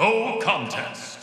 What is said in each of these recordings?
No contest.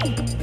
Thank you.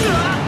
死了。